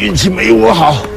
运气没我好。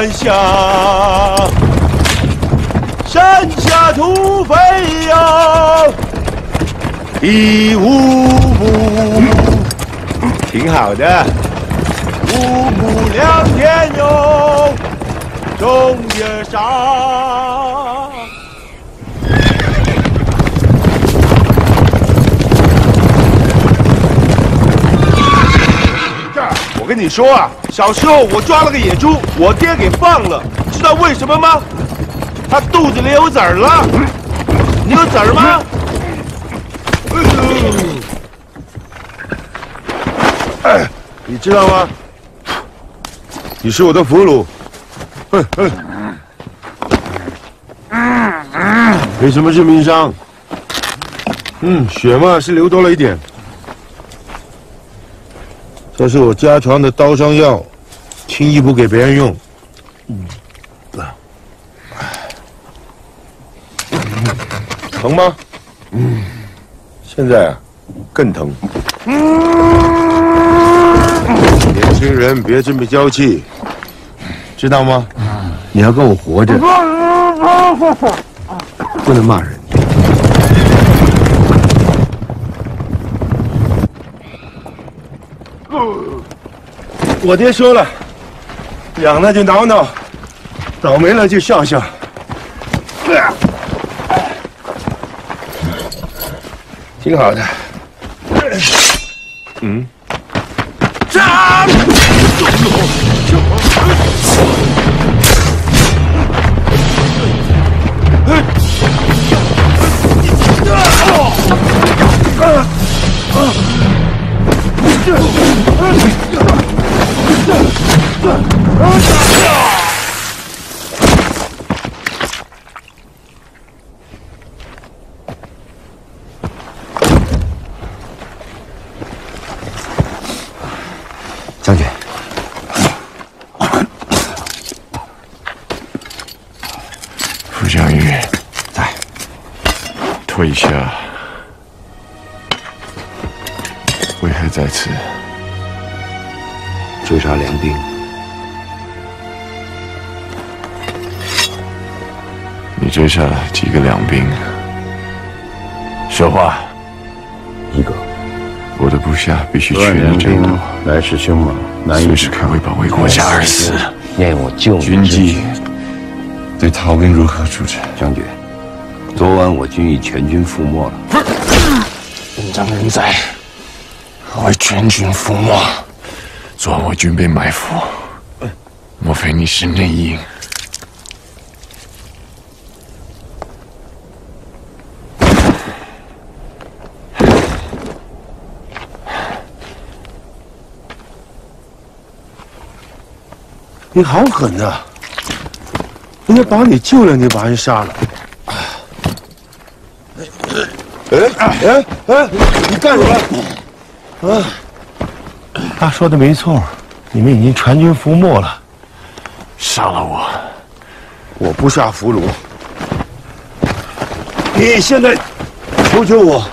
山下，山下土匪哟，第五步，挺好的，五步两天哟。种点啥。我跟你说啊，小时候我抓了个野猪，我爹给放了，知道为什么吗？他肚子里有籽儿了。你有籽儿吗？哎，你知道吗？你是我的俘虏。哼哼，没什么致命伤。嗯，血嘛是流多了一点。这是我家传的刀伤药，轻易不给别人用。嗯，疼吗？嗯，现在啊，更疼。年轻人别这么娇气，知道吗？你要跟我活着，不能骂人。我爹说了，痒了就挠挠，倒霉了就笑笑。啊挺好的。江玉，在退下。为何在此追杀梁兵？你追杀几个梁兵？说话。一个。我的部下必须全力战斗，来势凶猛，随时开会保卫国家而死，念我救命之。对逃兵如何处置？将军，昨晚我军已全军覆没了。人赃人在，何为全军覆没？昨晚我军被埋伏，莫非你是内应？你好狠呐！人家把你救了，你把人杀了。哎哎哎哎！你干什么？啊！他说的没错，你们已经全军覆没了。杀了我！我不下俘虏。你现在求求我，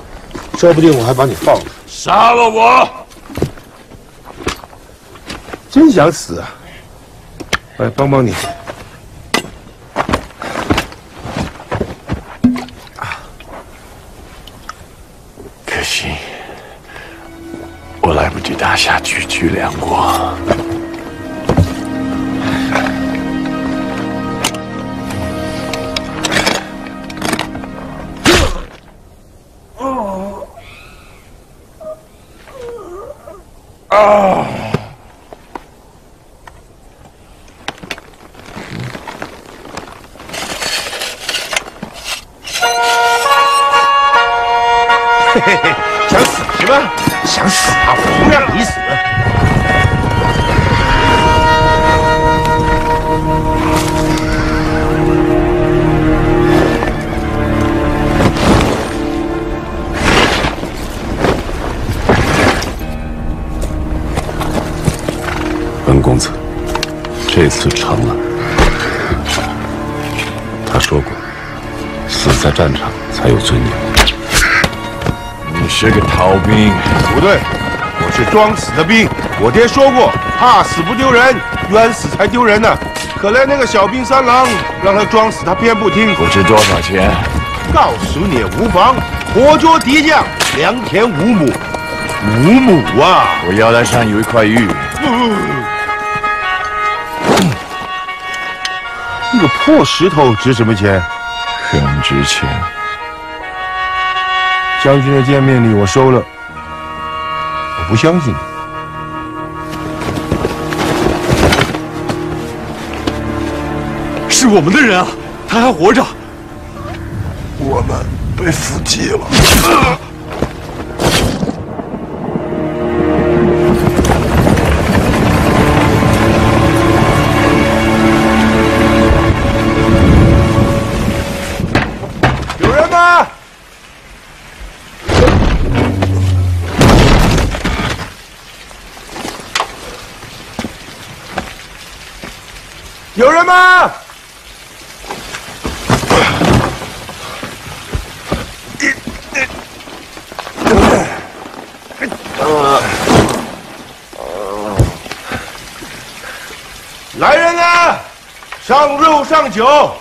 说不定我还把你放了。杀了我！真想死啊！来帮帮你。两国。装死的兵。我爹说过，怕死不丢人，冤死才丢人呢。可怜那个小兵三郎，让他装死，他偏不听。不值多少钱？告诉你也无妨。活捉敌将，良田五亩，五亩啊！我腰带上有一块玉，那个破石头值什么钱？很值钱。将军的见面礼我收了，我不相信。是我们的人啊，他还活着。我们被伏击了。上酒。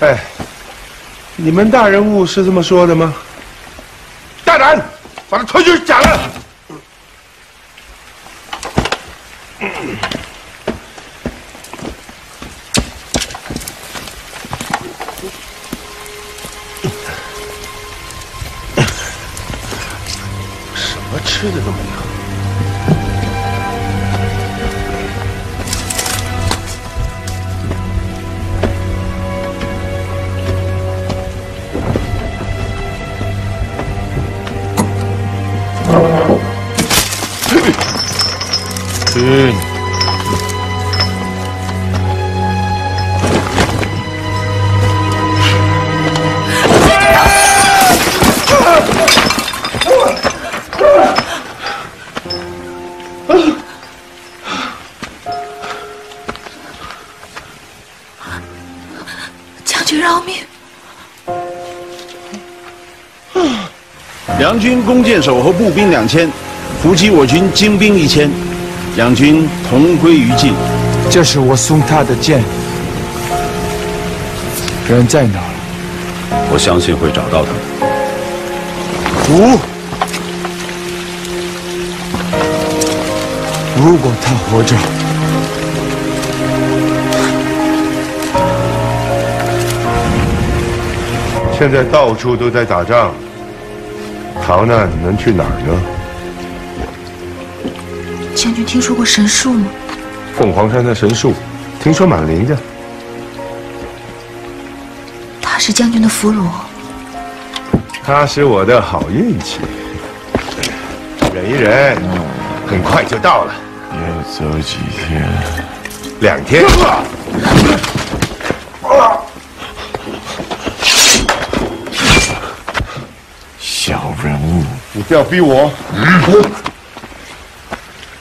哎，你们大人物是这么说的吗？手和步兵两千，伏击我军精兵一千，两军同归于尽。这是我送他的剑，人在哪？我相信会找到他。五，如果他活着，现在到处都在打仗，逃难能去哪儿呢？将军听说过神树吗？凤凰山的神树，听说蛮灵的。他是将军的俘虏。他是我的好运气。忍一忍，很快就到了。要走几天？两天。小人物，你不要逼我！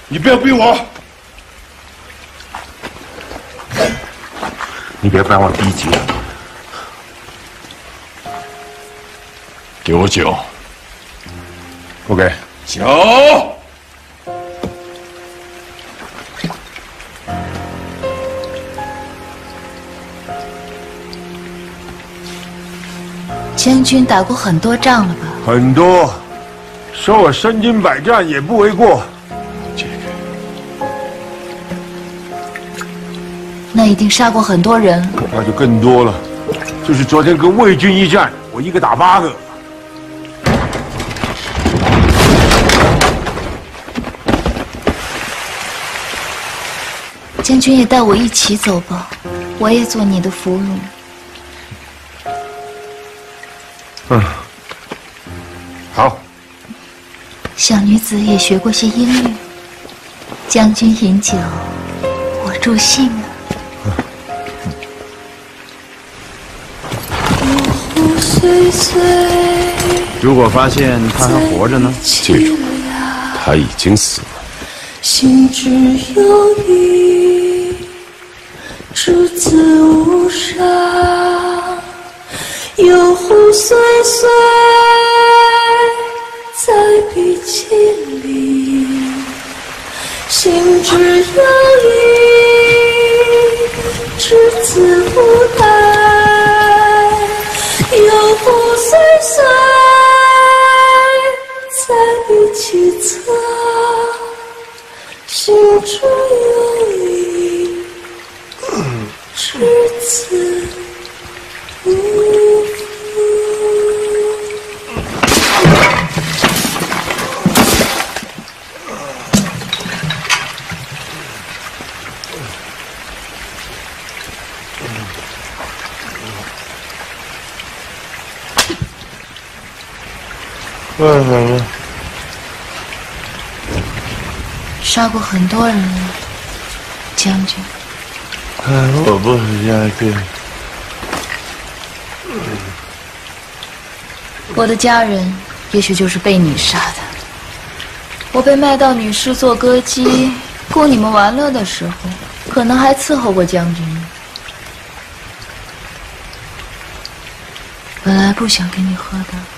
你不要逼我！你别把我逼急了。给我酒。不给。酒。将军打过很多仗了吧？很多，说我身经百战也不为过。这个那一定杀过很多人。那就更多了。就是昨天跟魏军一战，我一个打八个。将军也带我一起走吧，我也做你的俘虏。嗯，小女子也学过些音律。将军饮酒，我助兴啊。如果发现他还活着呢？记住，他已经死了。心只有你，执子无伤，忧忽岁岁，很多人了，将军。我不是将军。我的家人也许就是被你杀的。我被卖到女士做歌姬，供你们玩乐的时候，可能还伺候过将军呢。本来不想给你喝的。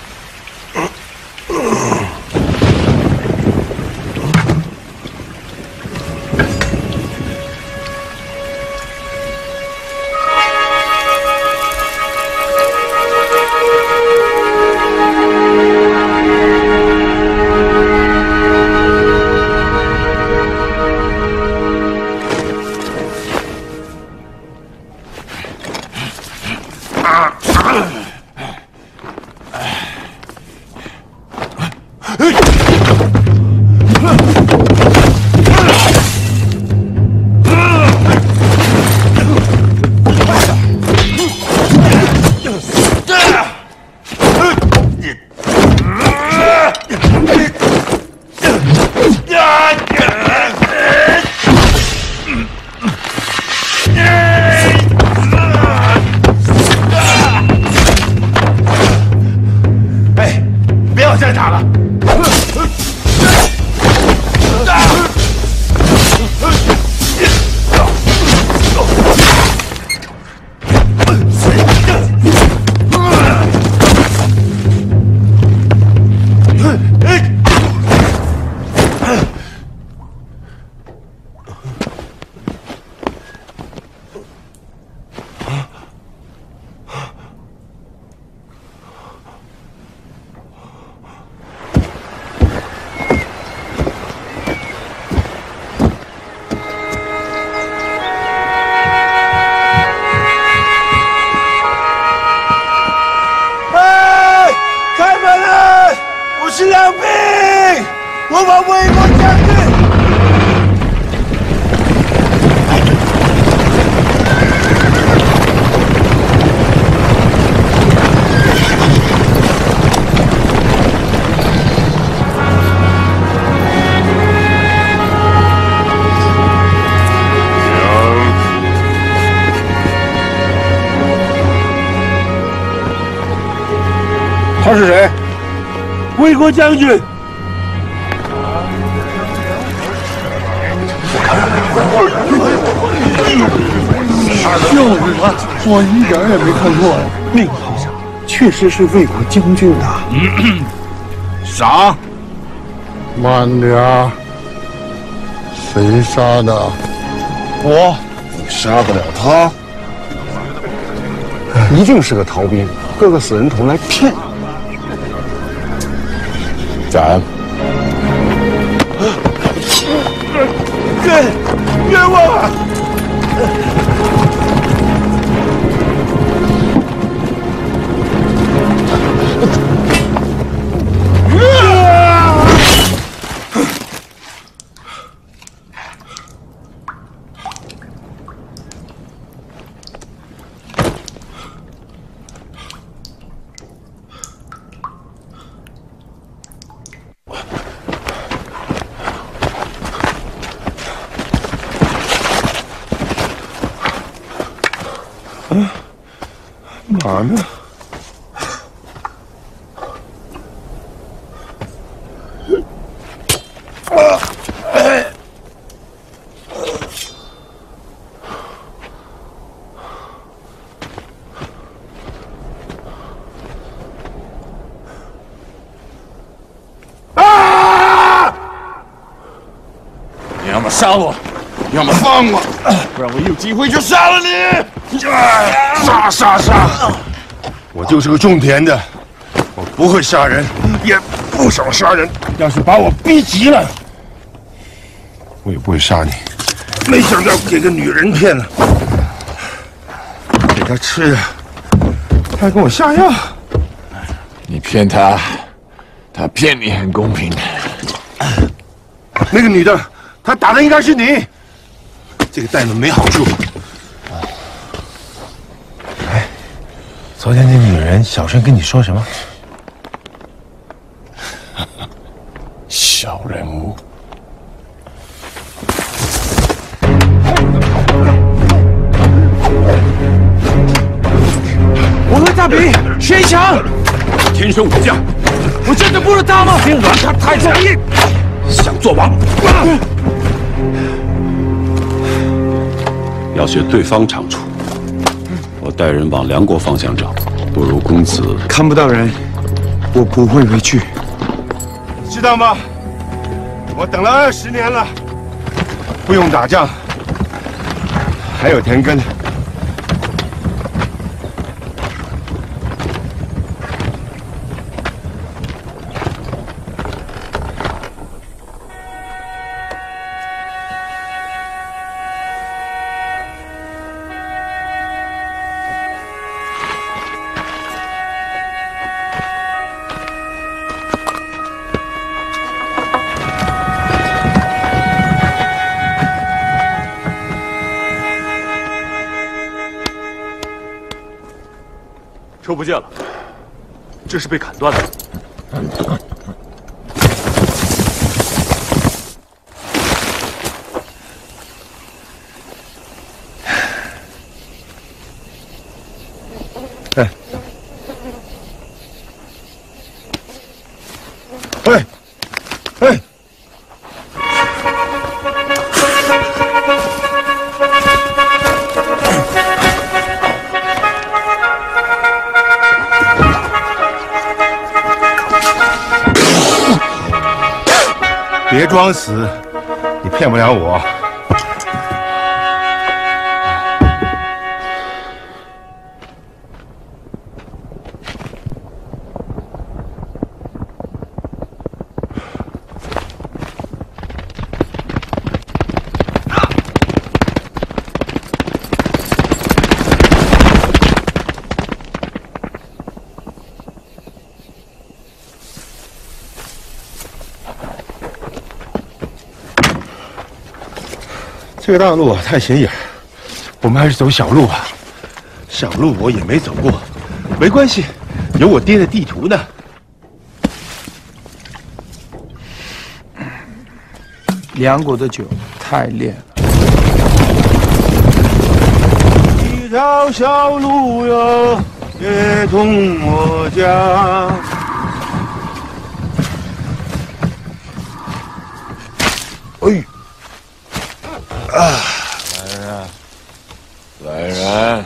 国将军。就是他，我一点也没看错呀。那个头上确实是魏国将军的。赏。慢点儿。谁杀的？我。你杀得了他？一定是个逃兵，各个死人头来骗。斩！冤杀我，要么放我，不然我有机会就杀了你！杀杀杀！我就是个种田的，我不会杀人，也不想杀人。要是把我逼急了，我也不会杀你。没想到给个女人骗了，给她吃的，她还给我下药。你骗他，他骗你很公平。那个女的，她打的应该是你。这个袋子没好处。哎，昨天那女人小声跟你说什么？小人物。我和大比谁强？天生武将，我真的不如他吗？心软，他太容易，想做王。要学对方长处。我带人往梁国方向找，不如公子看不到人，我不会回去。知道吗？我等了二十年了，不用打仗，还有田根。这是被砍断的。死，你骗不了我。这个大路啊太显眼，我们还是走小路吧。小路我也没走过，没关系，有我爹的地图呢。梁国的酒太烈了。一条小路哟，也通我家。来人，来人！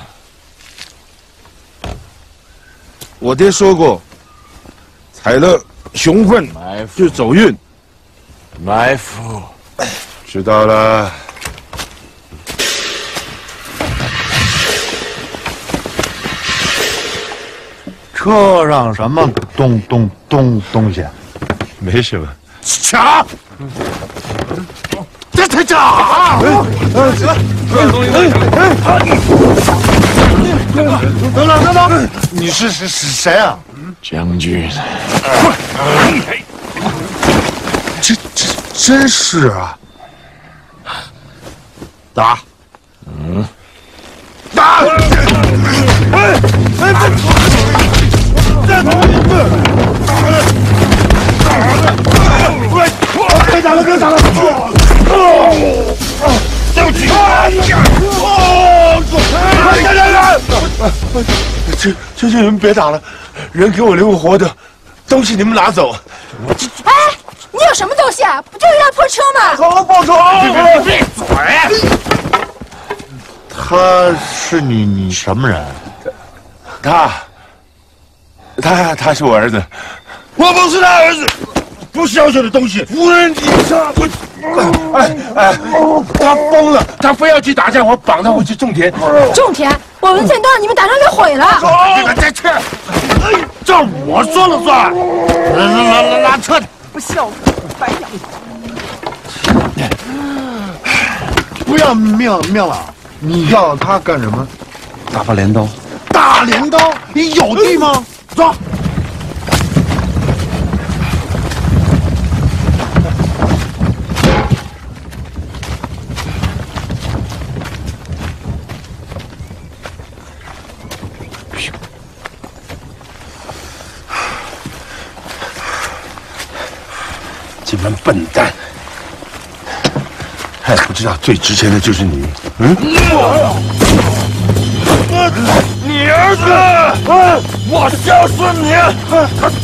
我爹说过，踩了熊粪就走运。埋伏，知道了。车上什么东东东东西？没什么。抢！这才抢！等等等等，你是是是谁啊？将军。这这真是啊！打！这这些人别打了，人给我留个活的，东西你们拿走。哎，你有什么东西啊？不就一辆破车吗？好，报仇！闭嘴！他是你你什么人？他，他他是我儿子，我不是他儿子。不孝顺的东西，无人理杀！哎哎，他疯了，他非要去打架，我绑他回去种田。种田？我们田都让你们打仗给毁了。你们再去！哎，这我说了算！拉拉拉拉车！不孝顺，白养。不要命命了！你要他干什么？打把镰刀。大镰刀？你有地吗？走。笨蛋，还不知道最值钱的就是你。嗯，你儿子，我孝顺你。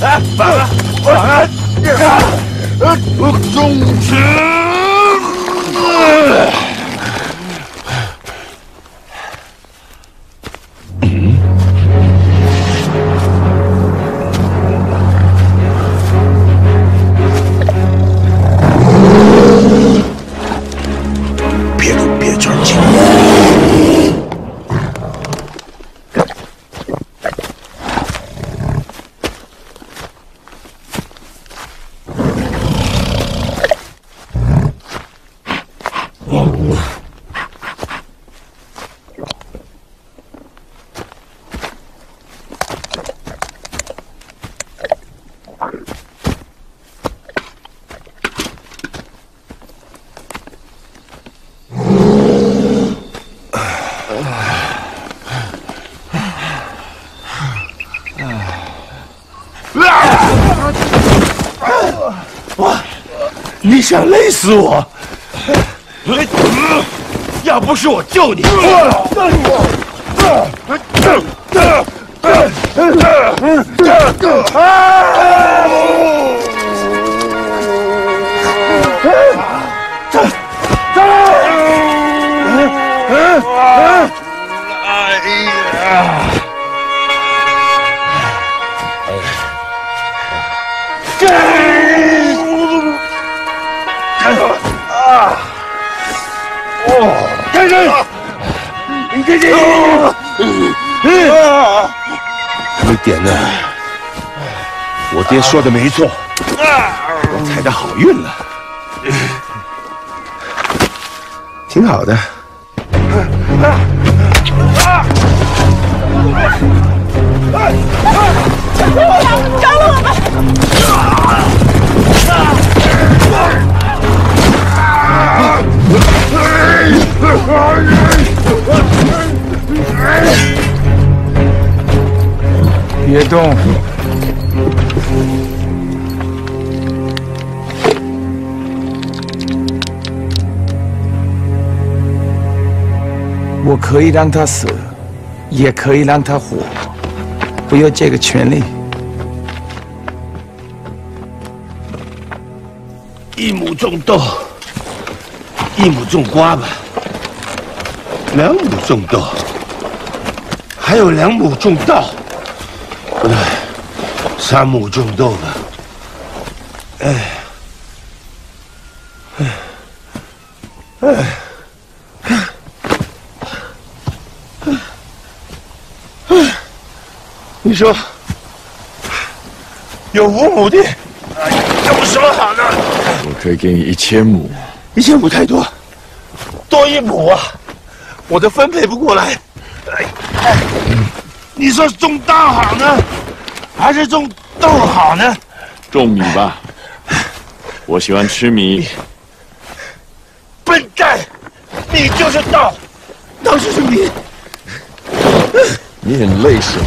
来，反了，反了，忠臣。死我？要不是我救你，你说的没错，我踩到好运了，挺好的。别动！可以让他死，也可以让他活，我有这个权利。一亩种豆，一亩种瓜吧；两亩种豆，还有两亩种稻。不对，三亩种豆吧。哎，哎，说有五亩地，有什么好呢？我可以给你一千亩，一千亩太多，多一亩啊，我都分配不过来。哎，哎，你说种稻好呢，还是种豆好呢？种米吧，我喜欢吃米。笨蛋，你就是稻，稻就是米。你很累是吗？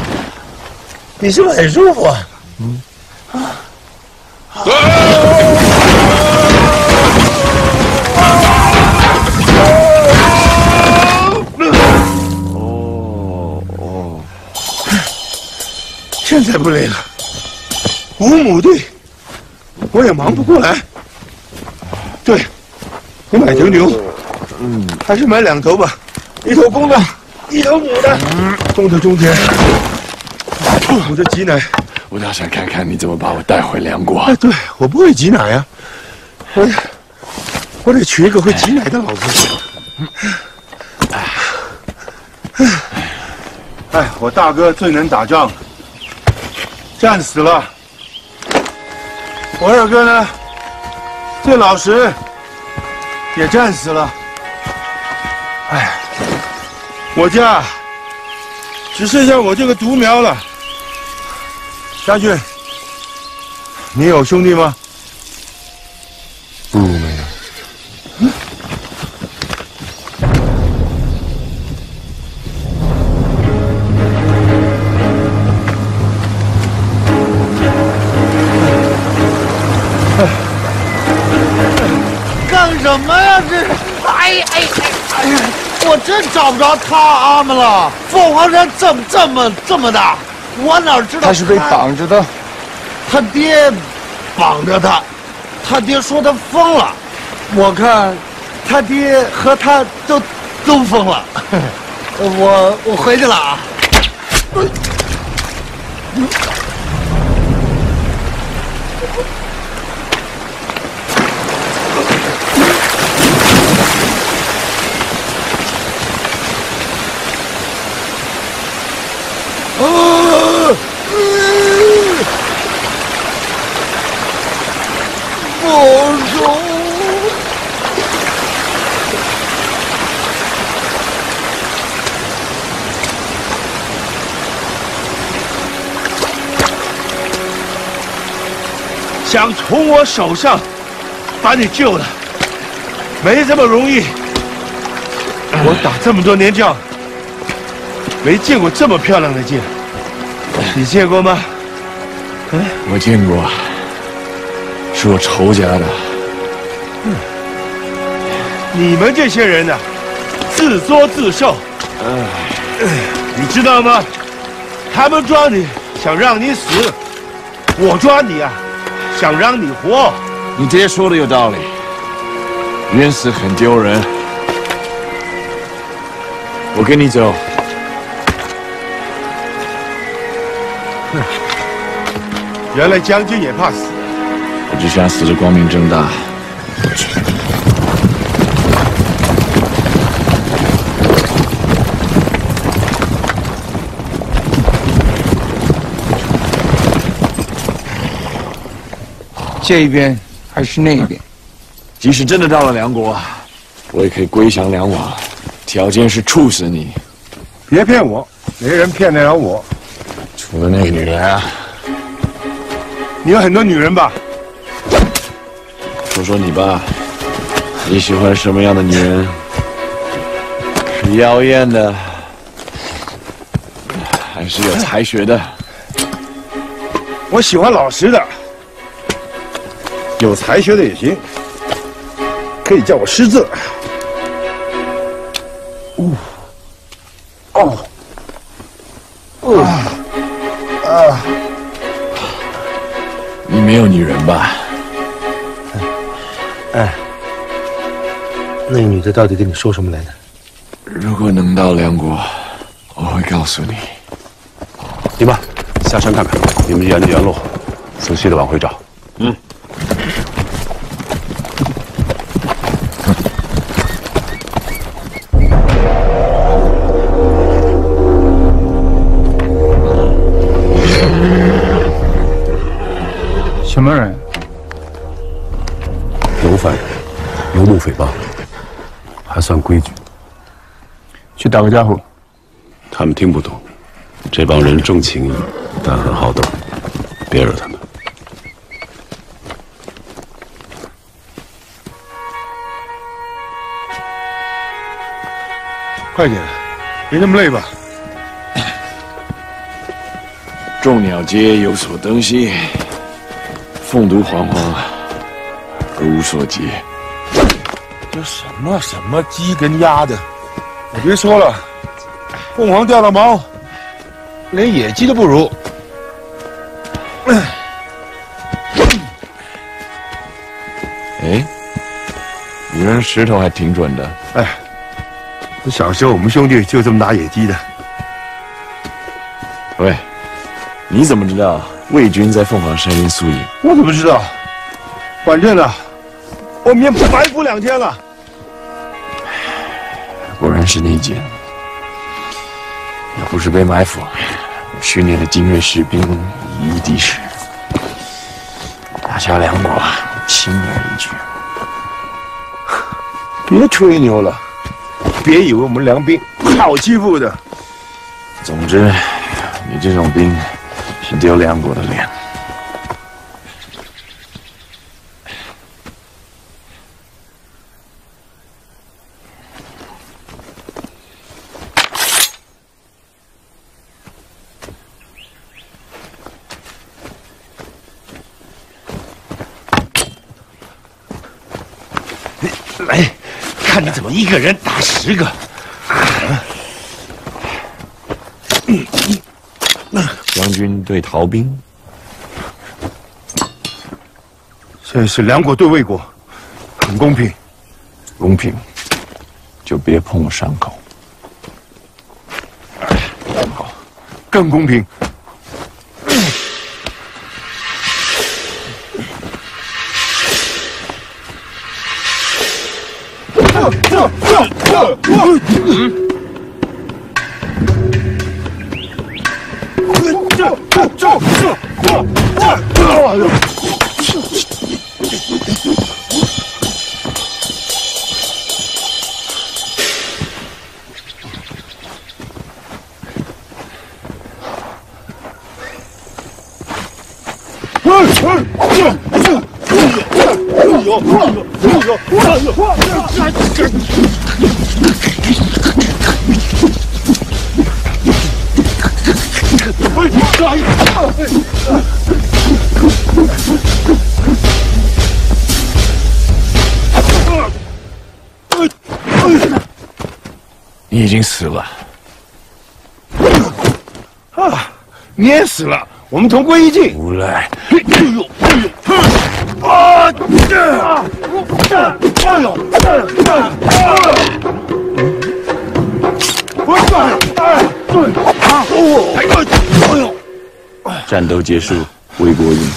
你是不是很舒服啊？嗯。哦哦，现在不累了。五亩地，我也忙不过来。对，我买头牛，嗯，还是买两头吧，一头公的，一头母的，公的中间。我的挤奶，我倒想看看你怎么把我带回梁国。哎，对我不会挤奶呀，我我得娶一个会挤奶的老婆。哎，我大哥最能打仗，战死了。我二哥呢，最老实，也战死了。哎，我家只剩下我这个独苗了。家俊，你有兄弟吗？不，没有。干什么呀？这是！哎哎哎哎呀！我真找不着他阿们了。凤凰山这么这么这么大，我哪知道？他是被绑着的。他爹绑着他，他爹说他疯了。我看他爹和他都都疯了。我我回去了啊。啊！放手！想从我手上把你救了，没这么容易。我打这么多年仗，没见过这么漂亮的剑，你见过吗？我见过，是我仇家的。你们这些人呢、自作自受。你知道吗？他们抓你，想让你死；我抓你啊，想让你活。你爹说的有道理，冤死很丢人。我跟你走。原来将军也怕死。我只想死的光明正大。这一边还是那一边？即使真的到了梁国，我也可以归降梁王，条件是处死你。别骗我，没人骗得了我。除了那个女人啊，你有很多女人吧？说说你吧，你喜欢什么样的女人？是妖艳的，还是有才学的？我喜欢老实的，有才学的也行，可以叫我师字。哦，哦，哦，啊！你没有女人吧？哎，那个女的到底跟你说什么来着？如果能到梁国，我会告诉你。你吧下山看看，你们沿着原路仔细的往回找。嗯。什么人？谋反人，游牧匪帮，还算规矩。去打个招呼。他们听不懂，这帮人重情义，但很好斗，别惹他们。快点，别那么累吧。众鸟皆有所登兮，凤独惶惶而无所及。这什么什么鸡跟鸭的，我别说了，凤凰掉了毛，连野鸡都不如。哎，你扔石头还挺准的。哎，小时候我们兄弟就这么打野鸡的。喂，你怎么知道魏军在凤凰山林宿营？我怎么知道？反正呢，我们也埋伏两天了。果然是内奸。要不是被埋伏，训练的精锐士兵以一敌十，打下两国轻而易举。别吹牛了，别以为我们梁兵好欺负的。总之，你这种兵丢梁国的脸。来，看你怎么一个人打十个。军对逃兵，现在是梁国对魏国，很公平。公平，就别碰我伤口。好，更公平。你已经死了。啊，你也死了，我们同归于尽。无赖！哎呦，哎呦，啊！这，啊！这，哎呦，我干！哎，对，战斗结束，魏国赢。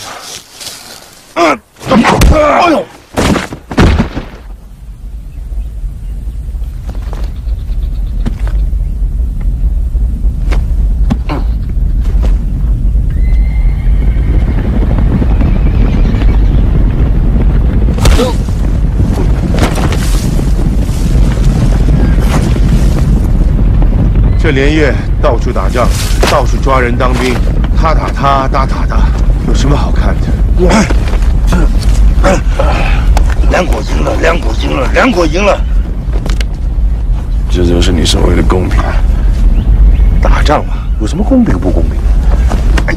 这连夜到处打仗，到处抓人当兵，他打他，他打他，有什么好看的？我，这，两国赢了，两国赢了，两国赢了。这就是你所谓的公平？打仗嘛，有什么公平不公平？哎，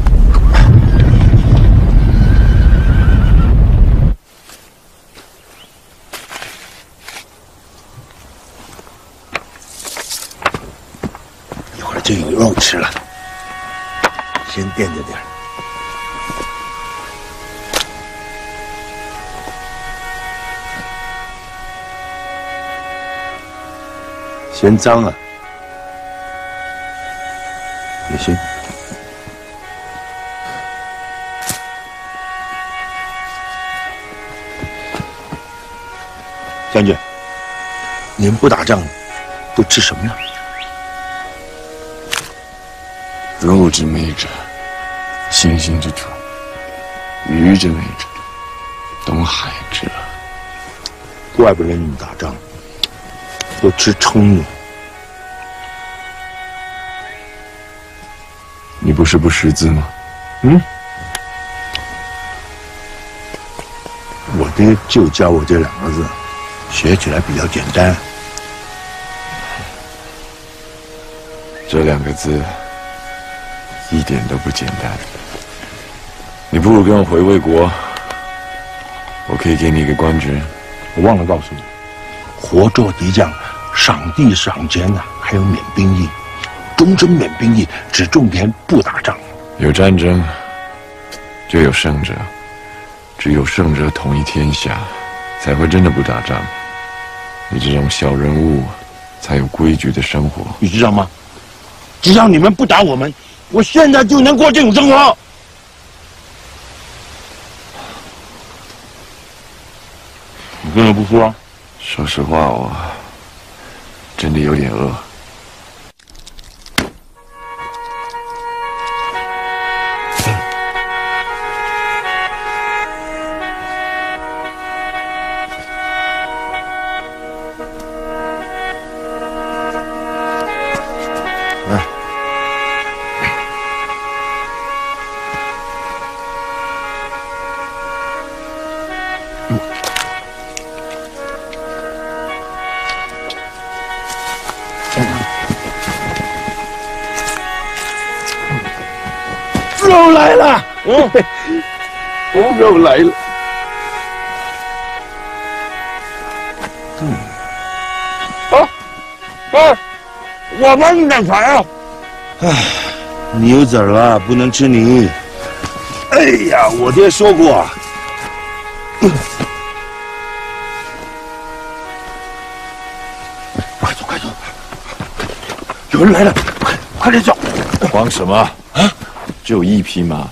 用吃了，先垫着点儿。嫌脏啊？也行。将军，您不打仗，都吃什么呢？肉之美者，星星之主；鱼之美者，东海之乐。怪不得你们打仗都吃撑的。你不是不识字吗？嗯，我爹就教我这两个字，学起来比较简单。这两个字一点都不简单。你不如跟我回魏国，我可以给你一个官职。我忘了告诉你，活捉敌将，赏地赏钱呐，还有免兵役，终身免兵役，只种田不打仗。有战争，就有胜者，只有胜者统一天下，才会真的不打仗。你这种小人物，才有规矩的生活。你知道吗？只要你们不打我们，我现在就能过这种生活。你为什么不说？说实话，我真的有点饿。肉来了。嗯，啊，啊，我帮你打船啊！唉，牛子儿了，不能吃你。哎呀，我爹说过。快走，快走！有人来了，快快点走！慌什么？啊？只有一匹马。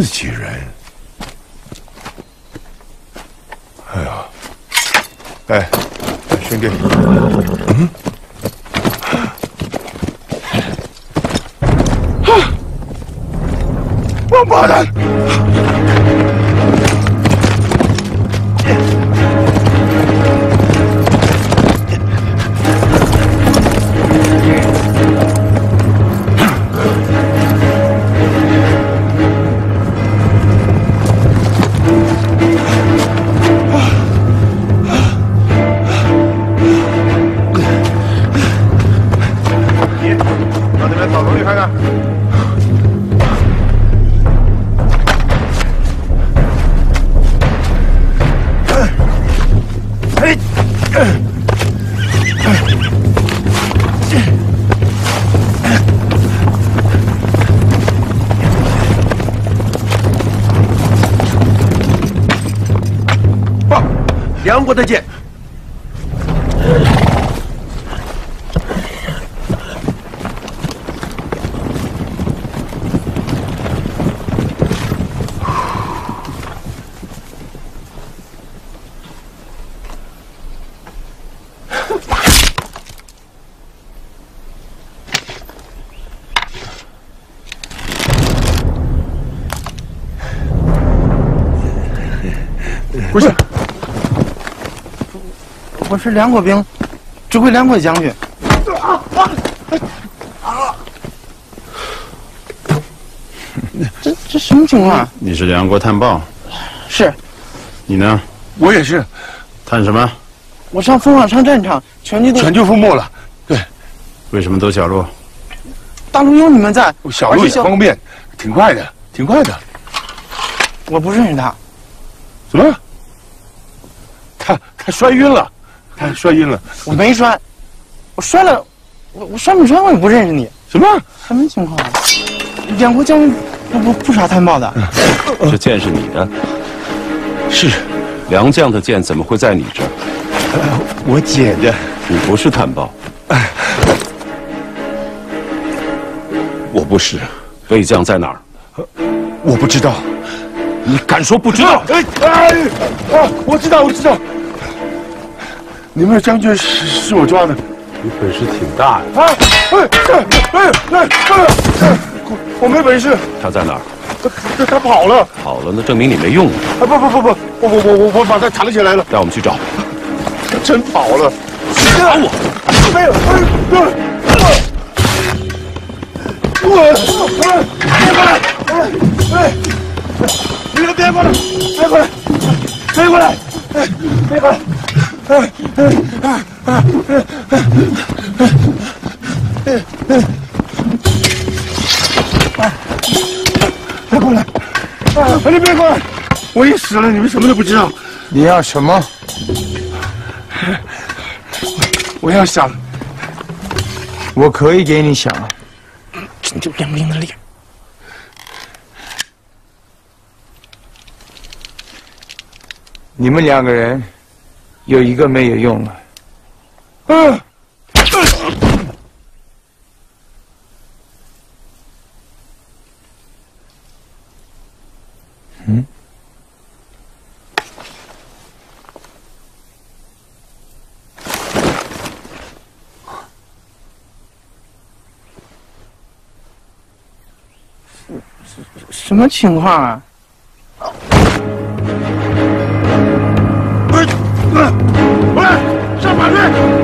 自己人。哎呀，哎，兄弟，我是梁国兵，指挥梁国将军啊啊。这这什么情况？你是梁国探报，是你呢？我也是。探什么？我上封赏上战场，全军都全军覆没了。对，为什么走小路？大路有你们在，小路也方便，挺快的，挺快的。我不认识他。什么？他他摔晕了，他摔晕了。我没摔，我摔了，我我摔没摔我也不认识你。什么？什么情况？两国将军不不不杀探报的。这剑是你的？是。梁将的剑怎么会在你这儿？我姐的。你不是探报。我不是。魏将在哪儿？我不知道。你敢说不知道？哎哎啊！我知道，我知道。你们的将军是是我抓的。你本事挺大呀！啊！哎哎哎哎！我我没本事。他在哪儿？他他跑了。跑了，那证明你没用。啊不不不不，我我我我我把他藏起来了。带我们去找。他真跑了。打我！没有。我我哎哎！你们别过来！别过来！别过来！哎别过来！哎哎哎哎哎！别过来！你别过来！我已死了，你们什么都不知道。你要什么？我要想，我可以给你想。真就梁兵的脸。你们两个人有一个没有用了。嗯。嗯。什么情况啊？过来，上马队！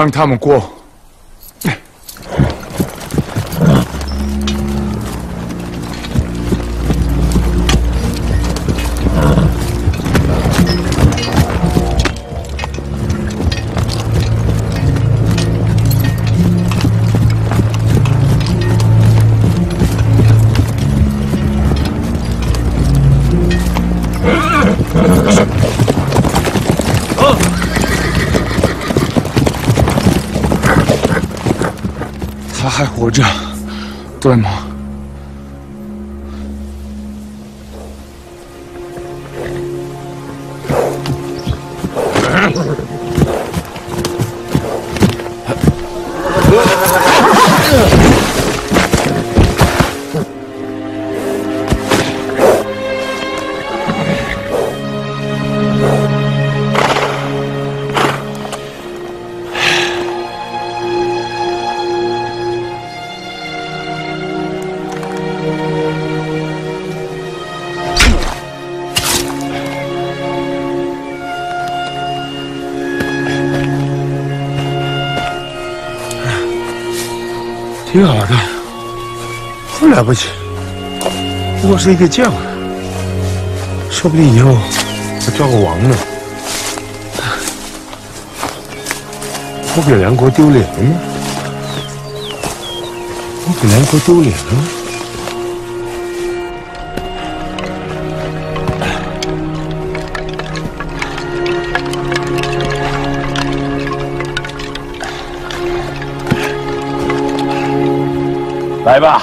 让他们过。对吗？是一个将，说不定以后还当个王呢。不给梁国丢脸了吗？不给梁国丢脸了吗？来吧，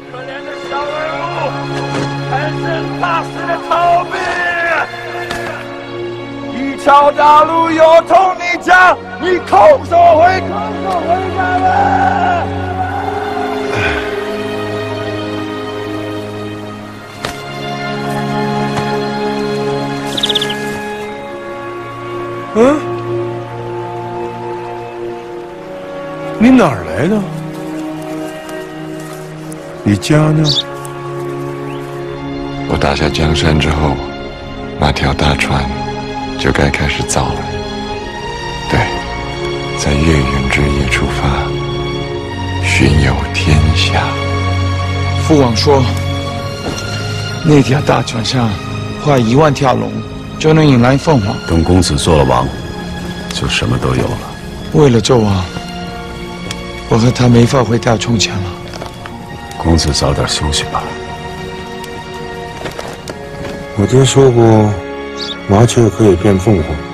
一条大路有同你家，你空手回，空手回家了。嗯？你哪儿来的？你家呢？我打下江山之后，那条大船就该开始造了。对，在月圆之夜出发，巡游天下。父王说，那条大船上画一万条龙，就能引来凤凰。等公子做了王，就什么都有了。为了纣王，我和他没法回到从前了。公子早点休息吧。我爹说过，麻雀可以变凤凰，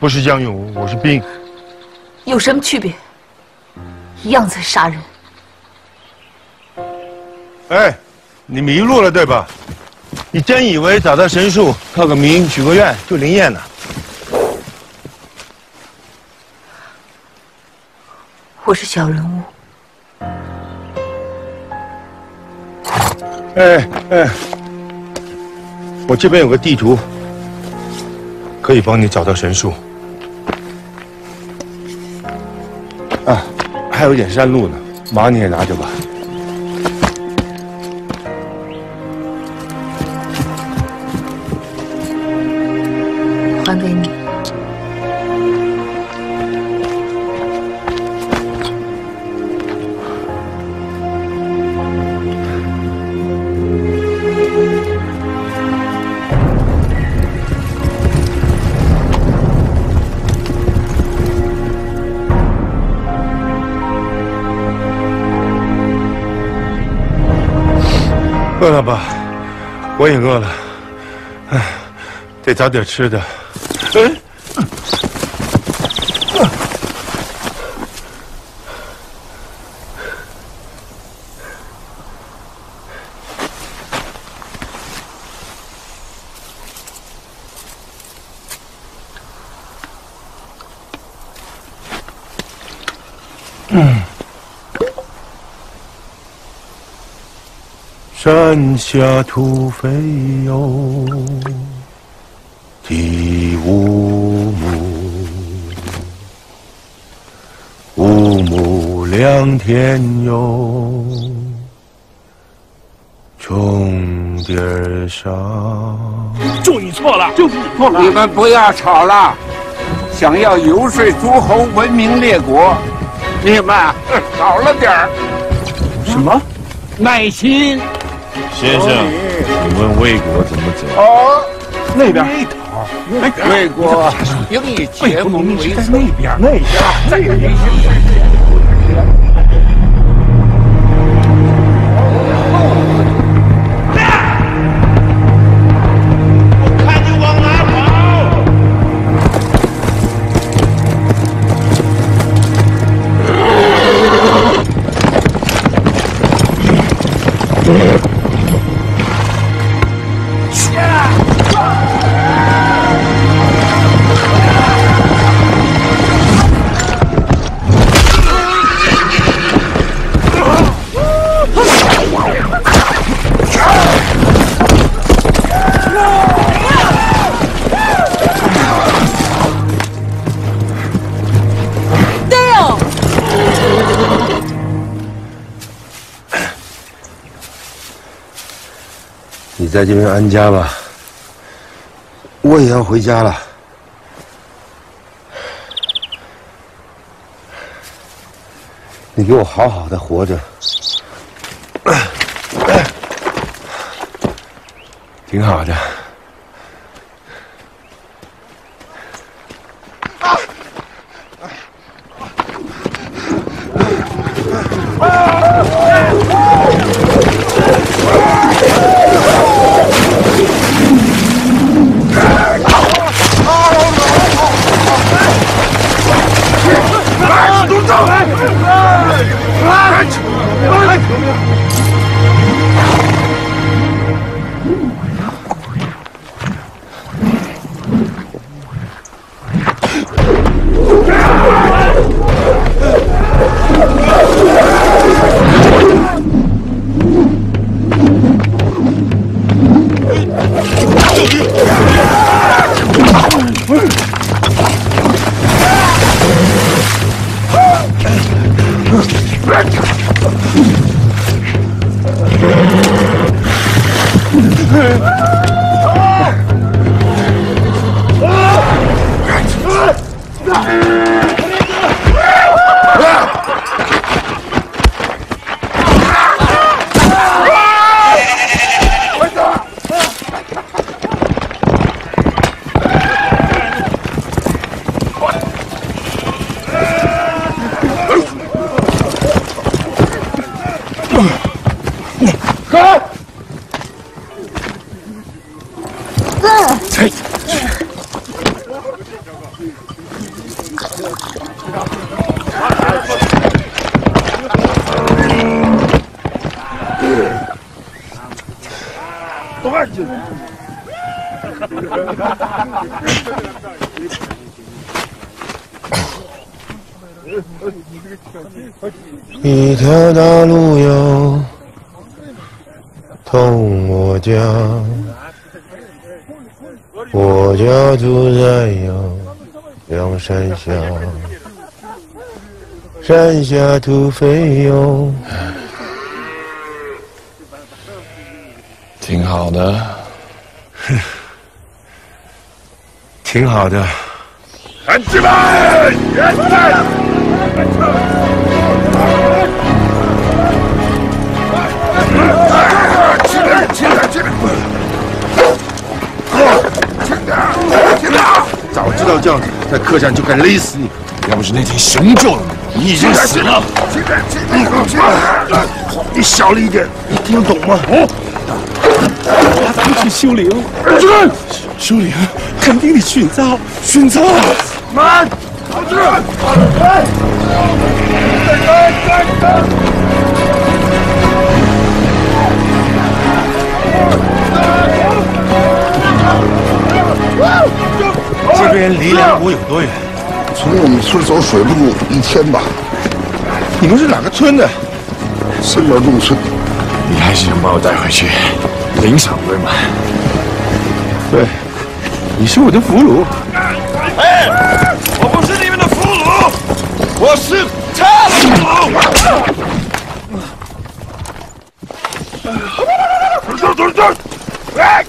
不是江永，我我是兵。有什么区别？一样在杀人。哎，你迷路了对吧？你真以为找到神树、刻个名、许个愿就灵验了？我是小人物。哎哎，我这边有个地图，可以帮你找到神树。还有点山路呢，马你也拿着吧。找点吃的。嗯。山下土匪哟，无木，无木两天游，冲点儿上。就你错了，就是你错了。你们不要吵了，想要游说诸侯文明列国，你们少了点儿。什么？耐心。先生，你问魏国怎么走？哦，那边。哎，魏国应以结盟为策。那边，那边，在那边。你在这边安家吧，我也要回家了。你给我好好的活着，挺好的。山下，山下土匪哟。挺好的，挺好的。看起来，人来！起来，起来，起来！轻点，轻点！早知道这样子，在客栈就该勒死你。要不是那天熊救了你，你已经死了。你小了一点，你听得懂吗？哦。咱们去修陵，去修陵肯定得殉葬，殉葬。慢，老志，来，来，来，来！这边离梁谷有多远？从我们村走水路一千吧。你们是哪个村的？是角洞村。你还是想把我带回去？林场对吗？对。你是我的俘虏。哎！我不是你们的俘虏，我是特务。走走走走！哎！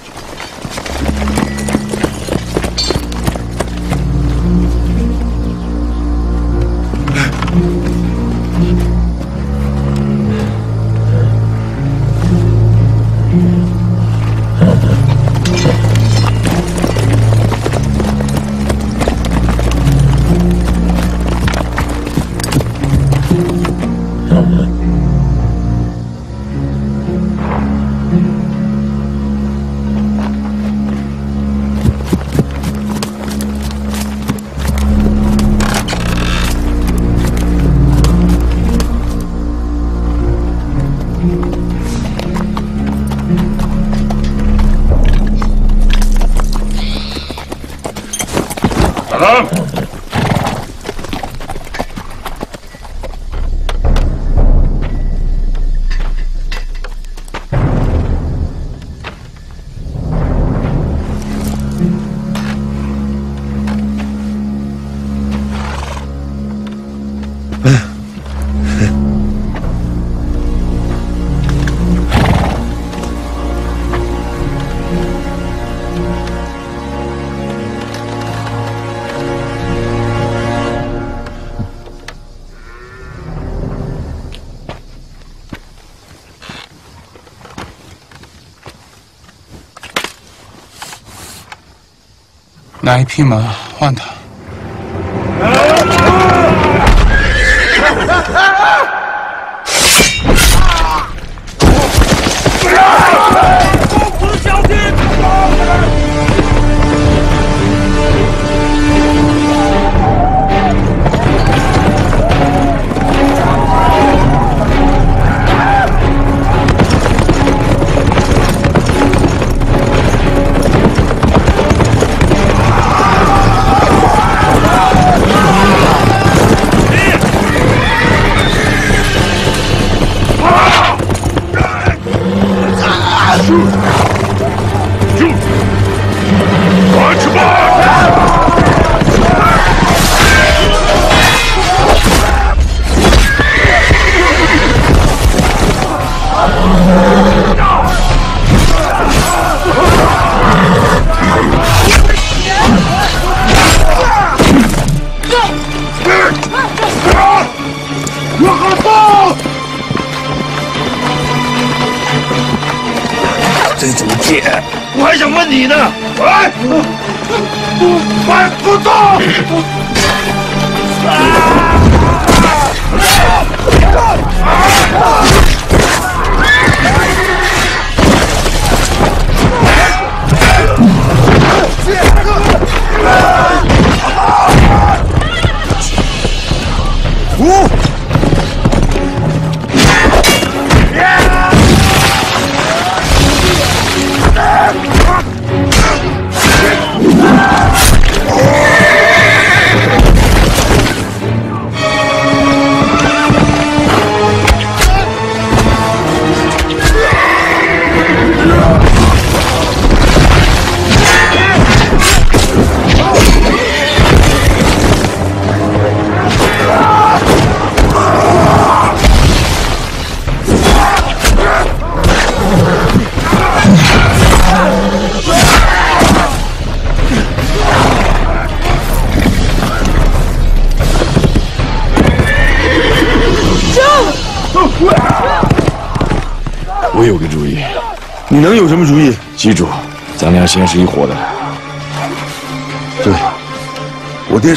来一匹马换他。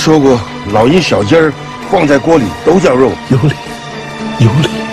说过老鹰小鸡儿放在锅里都叫肉。有理有理。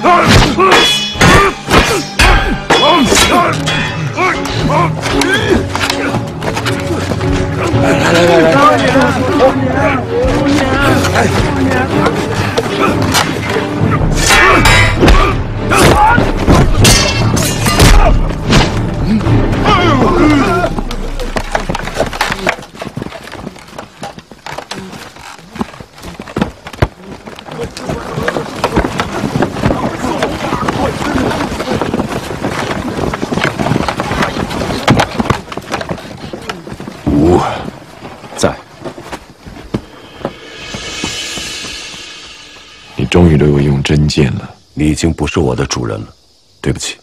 Oh! 变了。你已经不是我的主人了，对不起。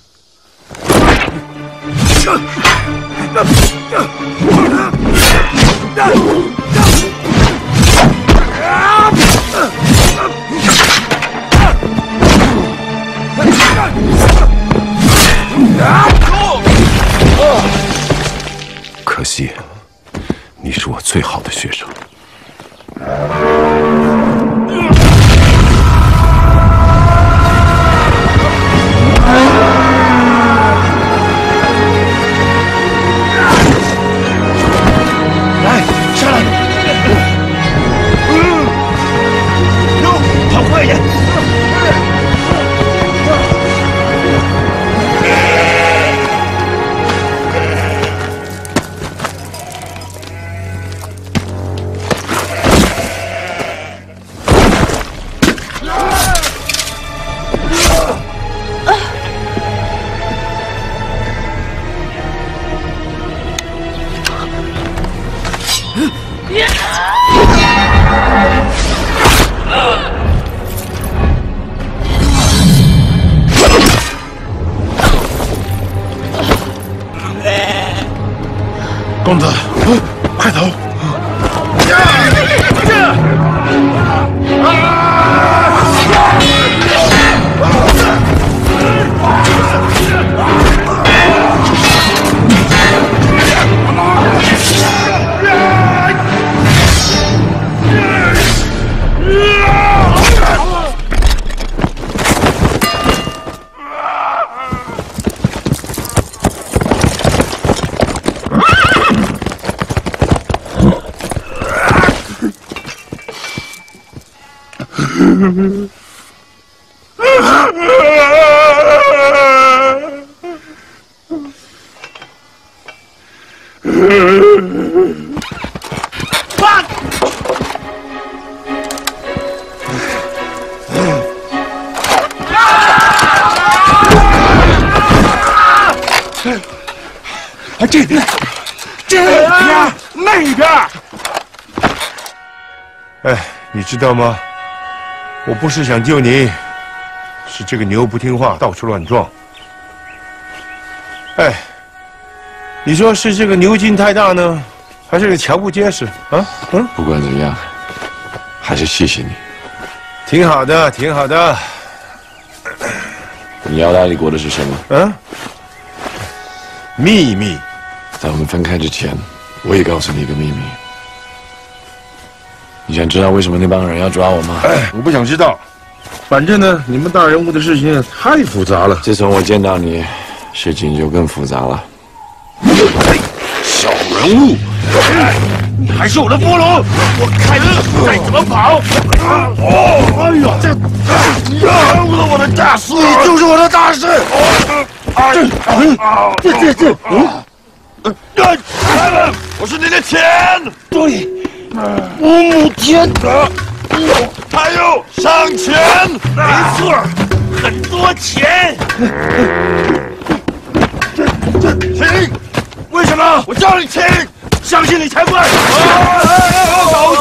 这边，这边，那边。哎，你知道吗？我不是想救你，是这个牛不听话，到处乱撞。哎，你说是这个牛劲太大呢，还是这个桥不结实啊？嗯，不管怎么样，还是谢谢你。挺好的，挺好的。你腰带里国的是什么？嗯，秘密。在我们分开之前，我也告诉你一个秘密。你想知道为什么那帮人要抓我吗？哎，我不想知道。反正呢，你们大人物的事情太复杂了。自从我见到你，事情就更复杂了。小人物，你还是我的俘虏，我看你再怎么跑！哦，哎呀，这耽误了我的大事！你就是我的大事！这这这这，嗯，我是你的钱！对，五亩田。还有上钱，没错，很多钱。这这停！为什么？我叫你停！相信你才怪！搞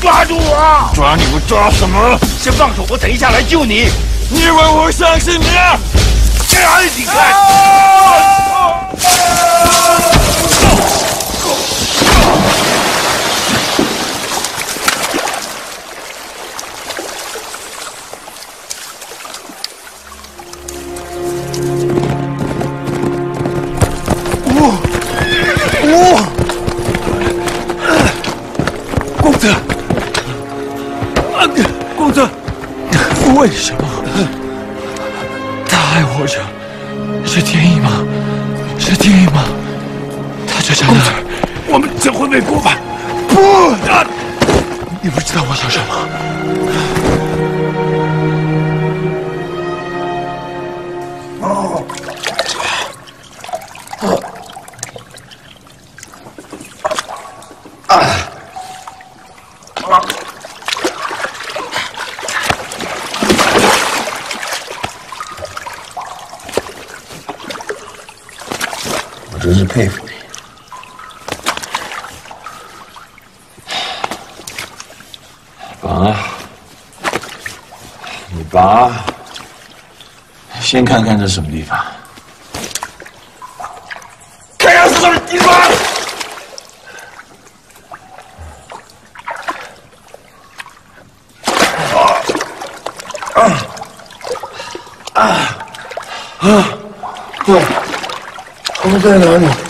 抓住我！抓你我抓什么？先放手我等一下来救你。你以为我会相信你啊起来起来为什么？他还活着，是天意吗？是天意吗？他就在那儿。我们撤回美国吧！不，你不知道我想什么。我真是佩服你。啊！你拔，先看看这什么地方。在哪里？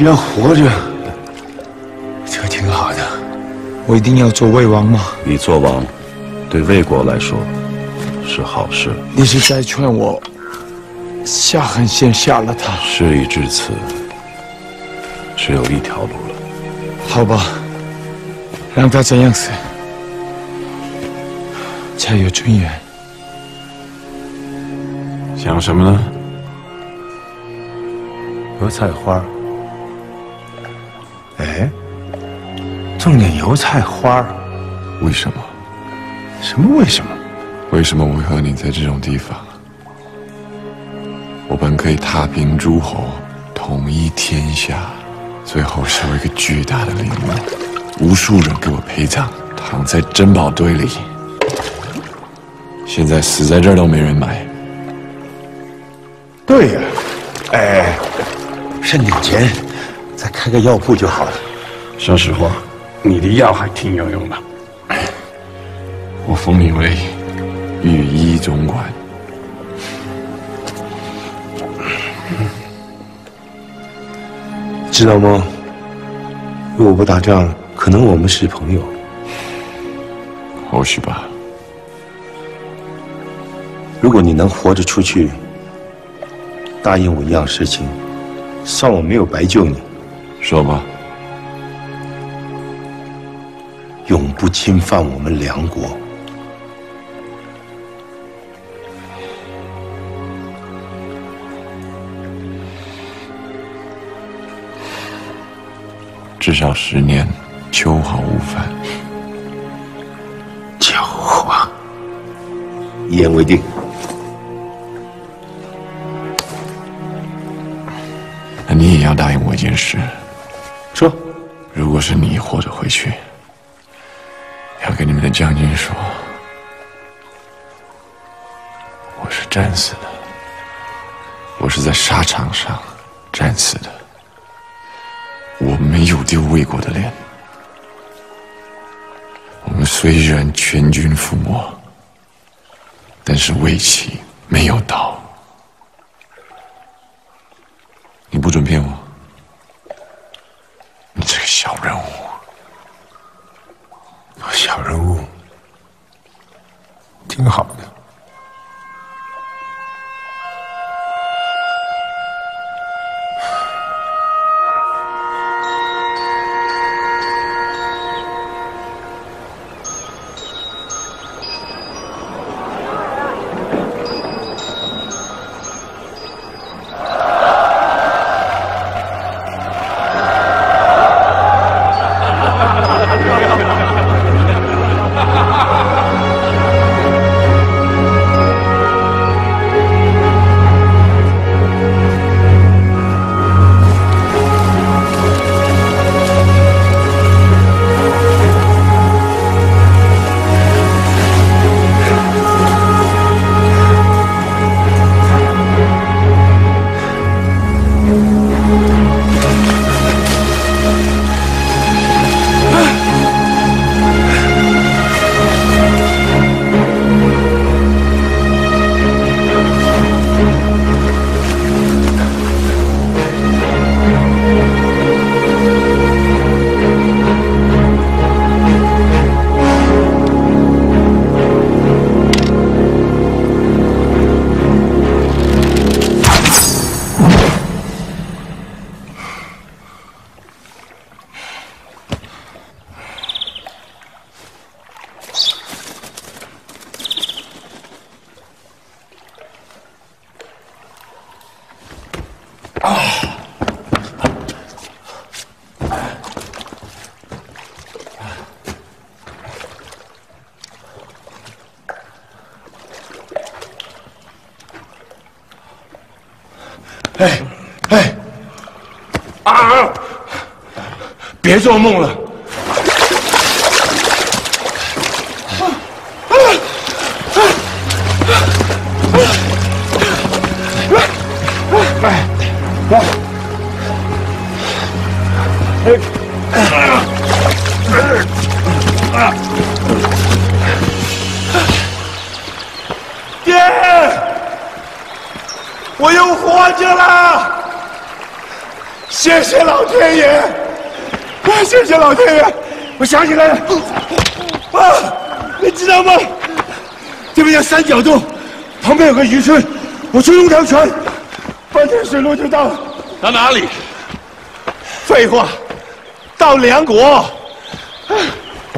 只要活着，就挺好的。我一定要做魏王吗？你做王，对魏国来说是好事。你是在劝我下狠心杀了他？事已至此，只有一条路了。好吧，让他怎样死，才有尊严。想什么呢？油菜花。种点油菜花，为什么？什么为什么？为什么我会和你在这种地方？我本可以踏平诸侯，统一天下，最后收一个巨大的陵墓，无数人给我陪葬，躺在珍宝堆里。现在死在这儿都没人埋。对呀，哎，剩点钱，再开个药铺就好了。说实话，你的药还挺有用的。我封你为御医总管。知道吗？如果不打仗，可能我们是朋友。或许吧。如果你能活着出去，答应我一样事情，算我没有白救你。说吧。永不侵犯我们梁国。至少十年，秋毫无犯。狡猾，一言为定。那你也要答应我一件事。说，如果是你活着回去，们的将军说，我是战死的，我是在沙场上战死的，我没有丢魏国的脸。我们虽然全军覆没，但是魏齐没有倒。你不准骗我，你这个小人物！小人物，挺好的。哎哎，啊！别做梦了。爹，了！谢谢老天爷，啊，谢谢老天爷！我想起来了，啊，你知道吗？这边有三角洞，旁边有个渔村，我去弄条船，半天水路就到了。到哪里？废话，到梁国。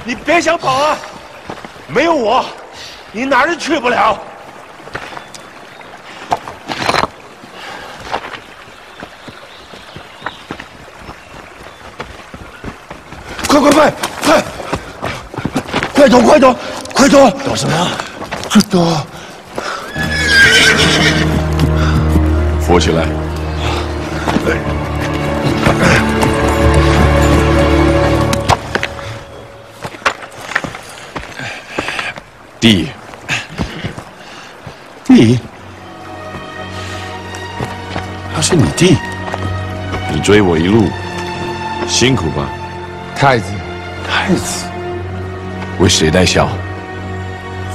你别想跑啊！没有我，你哪儿都去不了。快快快快！快走快走快走！躲什么？快走！扶起来。弟，弟，他是你弟，你追我一路，辛苦吧？太子，太子，为谁带孝？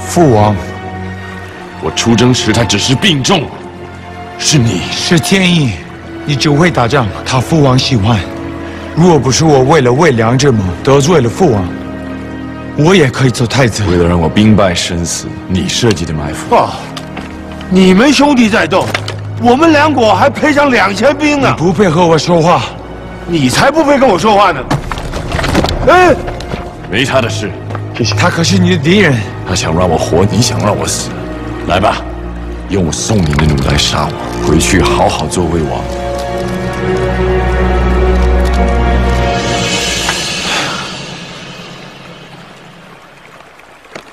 父王，我出征时他只是病重，是你是天意，你只会打仗，他父王喜欢。若不是我为了魏良之谋得罪了父王，我也可以做太子。为了让我兵败身死，你设计的埋伏。啊！你们兄弟在斗，我们梁国还配上两千兵呢。你不配和我说话，你才不配跟我说话呢。哎，没他的事。他可是你的敌人。他想让我活，你想让我死。来吧，用我送你的弩来杀我，回去好好做魏王。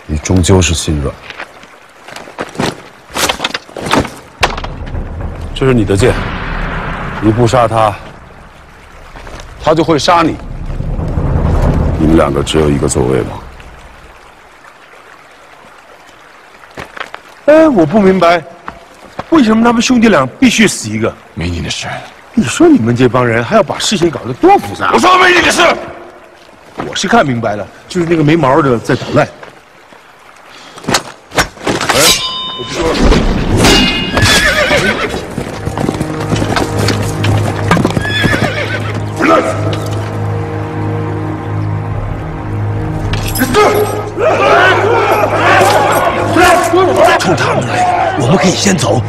你终究是心软。这是你的剑，你不杀他，他就会杀你。你们两个只有一个做魏王。哎，我不明白，为什么他们兄弟俩必须死一个？没你的事。你说你们这帮人还要把事情搞得多复杂？我说没你的事。我是看明白了，就是那个没毛的在捣乱。来，我们可以先走。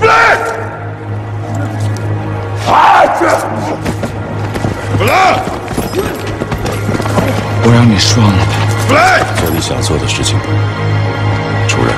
我让你爽了。做你想做的事情吧，主人。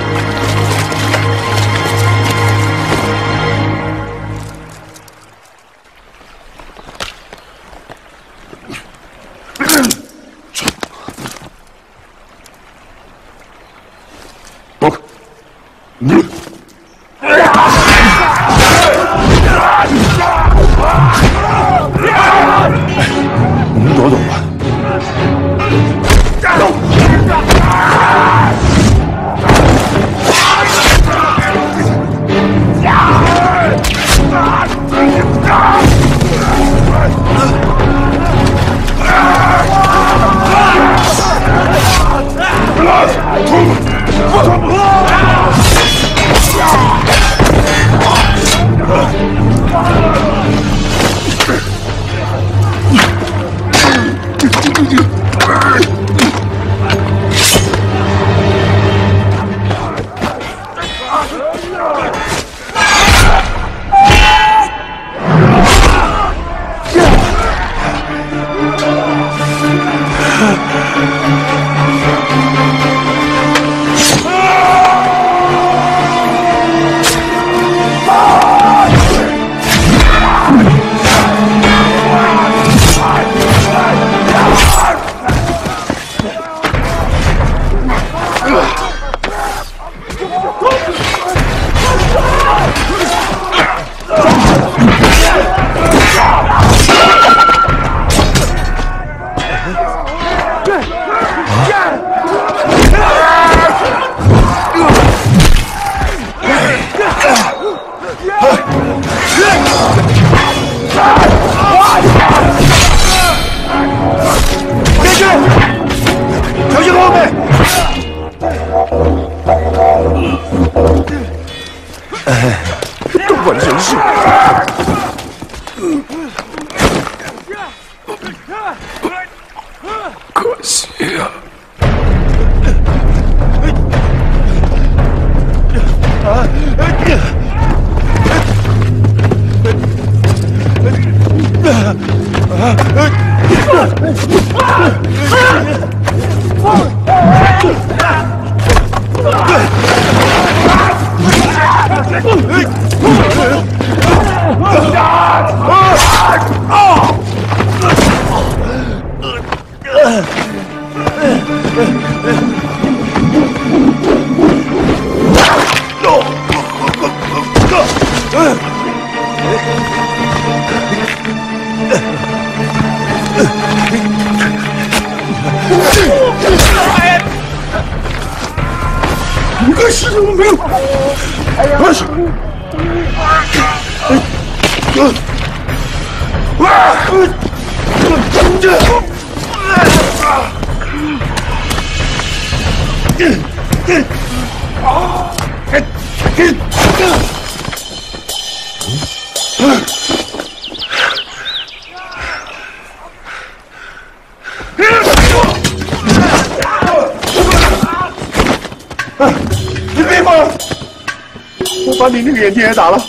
眼睛也打了。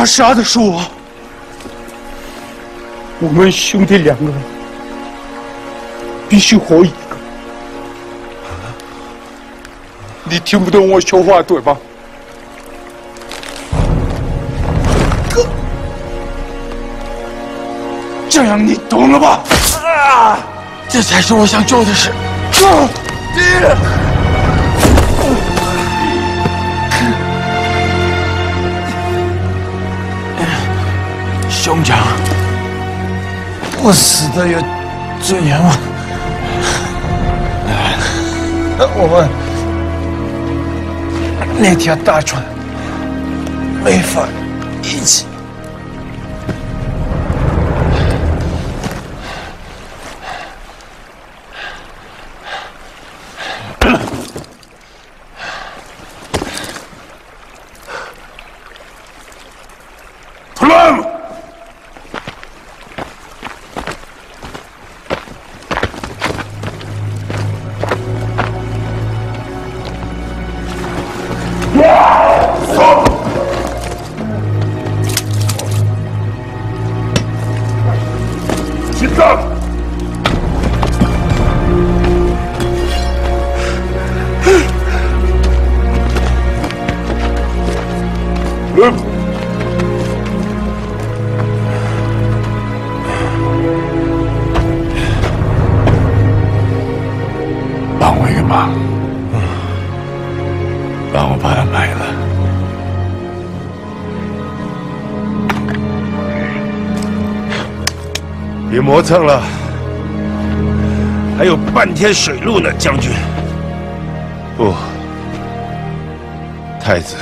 他杀的是我。我们兄弟两个人必须活一个。你听不懂我说话对吧？这样你懂了吧？啊！这才是我想做的事。啊！兄长，我死的有尊严吗？我们那条大船没法一起。磨蹭了，还有半天水路呢，将军。不，太子，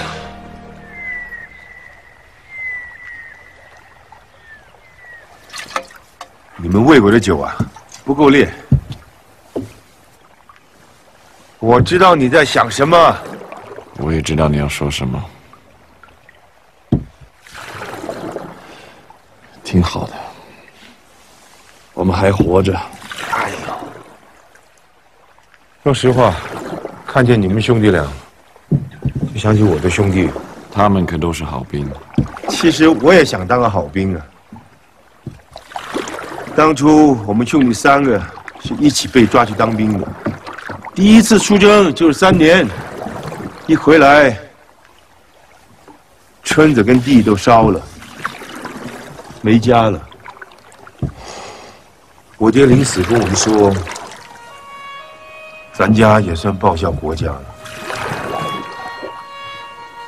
你们魏国的酒啊，不够烈。我知道你在想什么。我也知道你要说什么。挺好的，我们还活着。哎呦，说实话，看见你们兄弟俩，就想起我的兄弟。他们可都是好兵。其实我也想当个好兵啊。当初我们兄弟三个是一起被抓去当兵的，第一次出征就是三年，一回来，村子跟地都烧了，没家了。我爹临死跟我们说，咱家也算报效国家了。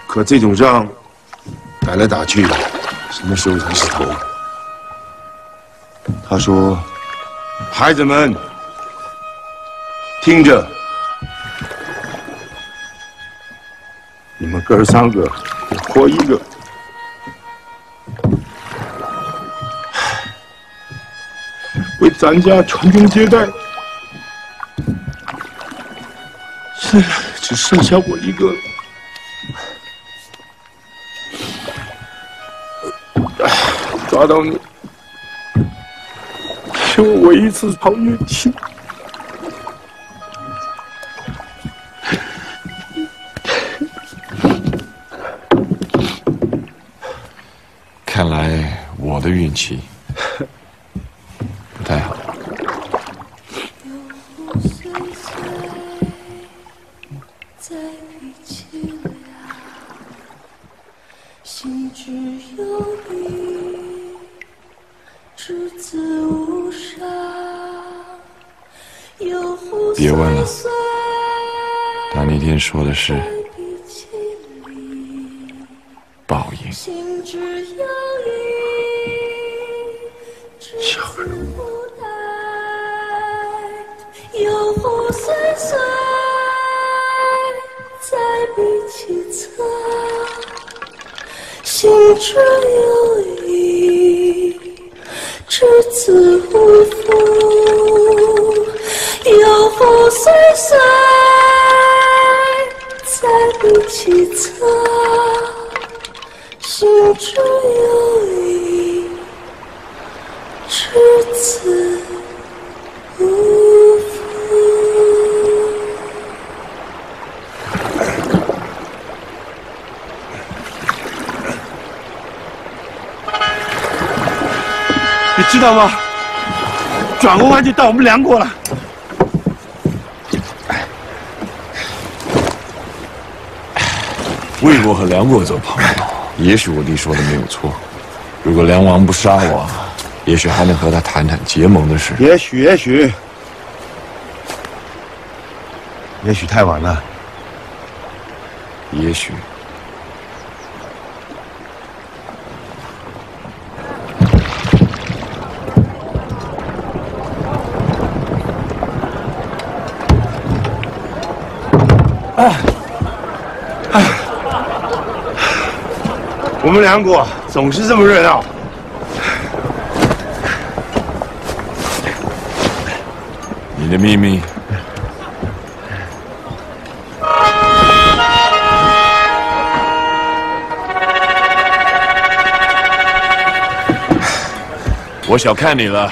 可这种仗，打来打去，什么时候才是头？他说：“孩子们，听着，你们哥儿三个活一个，咱家传宗接代。现在只剩下我一个了。”抓到你，是我一次好运气。看来我的运气知道吗？转个弯就到我们梁国了。魏国和梁国做朋友，也许我弟说的没有错。如果梁王不杀我，也许还能和他谈谈结盟的事。也许，也许，也许太晚了。也许。我们梁国总是这么热闹。你的秘密，我小看你了。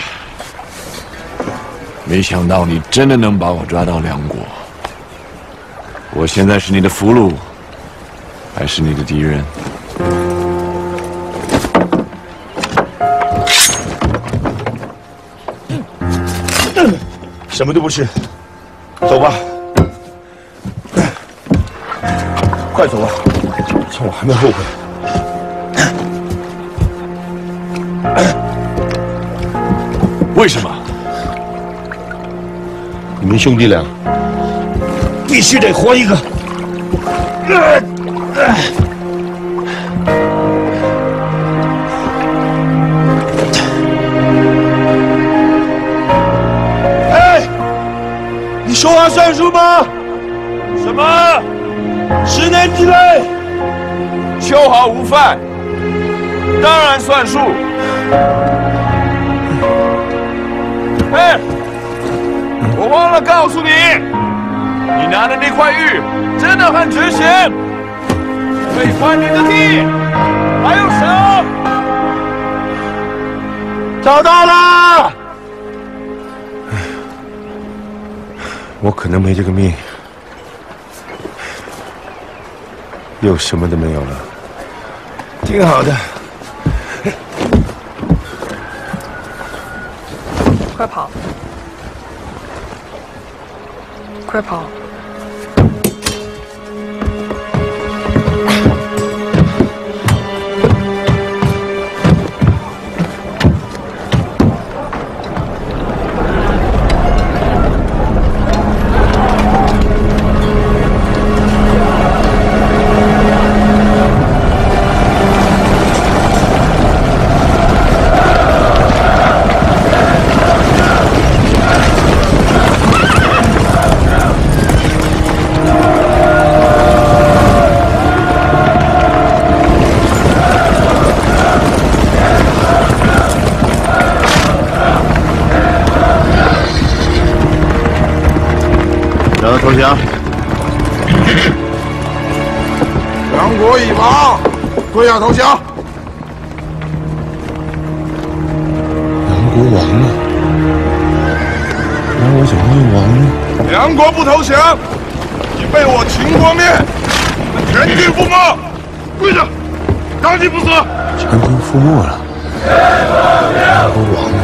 没想到你真的能把我抓到梁国。我现在是你的俘虏，还是你的敌人？什么都不是，走吧，快走吧，趁我还没后悔。为什么？你们兄弟俩必须得活一个。哎，说话算数吗？什么？十年之内，秋毫无犯，当然算数。哎，我忘了告诉你，你拿的那块玉真的很值钱，可以换你的地，还有手。找到了！我可能没这个命，又什么都没有了。挺好的。快跑！快跑！跪下投降。梁国亡了，那我怎么会亡呢？梁国不投降，你被我秦国灭，全军覆没。跪下，当即不死。全军覆没了，梁国亡了，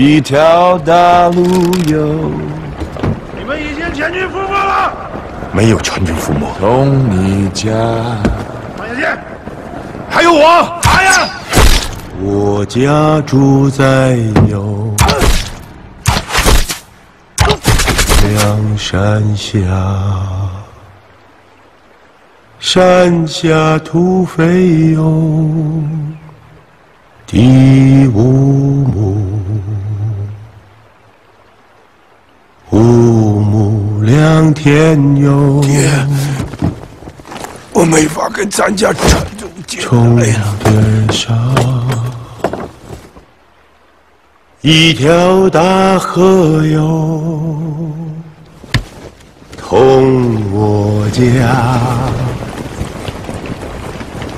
一条大路有，你们已经全军覆没了。没有全军覆没。从你家，放下剑。还有我。打呀！我家住在有梁山下，山下土匪有，地无木，无木良田哟。爹，我没法跟咱家传宗接从代了。边上，一条大河哟，通我家，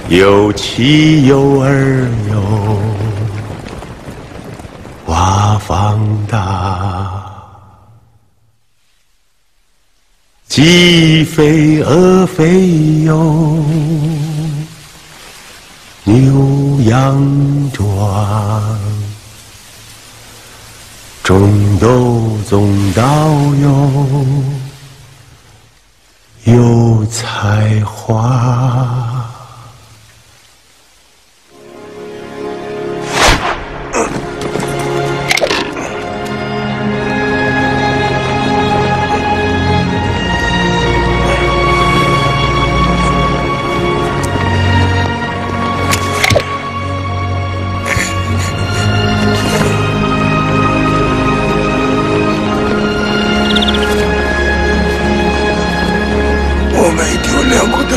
有妻有儿哟，瓦房大。鸡飞鹅飞哟，牛羊壮，种豆种稻哟，有才华。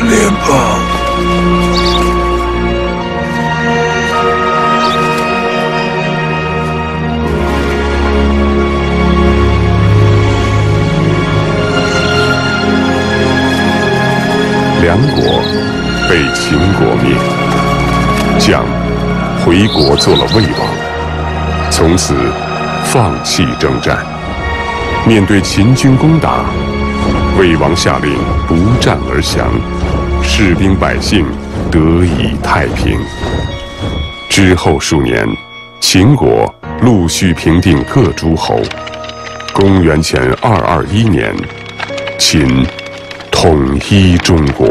脸吧？梁国被秦国灭，将回国做了魏王，从此放弃征战。面对秦军攻打，魏王下令不战而降，士兵百姓得以太平。之后数年，秦国陆续平定各诸侯。公元前二二一年，秦统一中国。